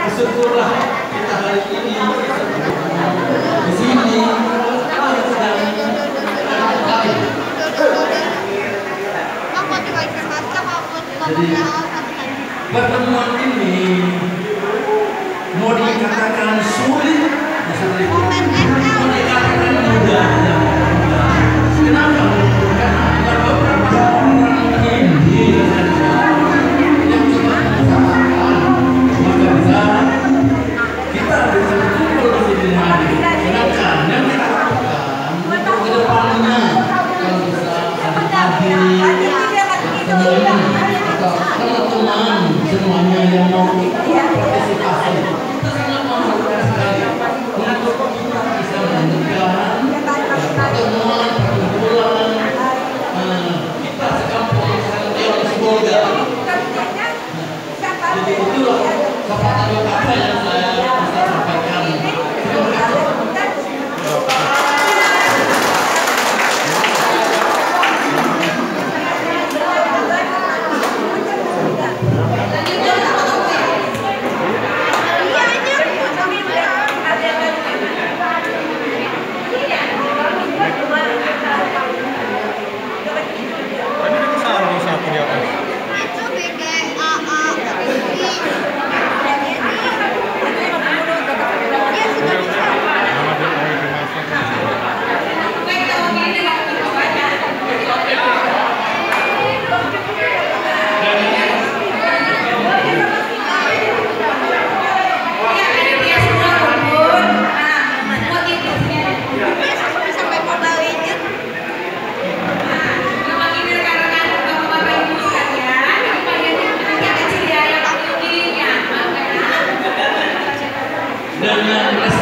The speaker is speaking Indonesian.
Bersyukurlah kita hari ini di sini Jadi pertemuan ini mau dikatakan sulit semuanya yang mau iya. partisipasi. Amen.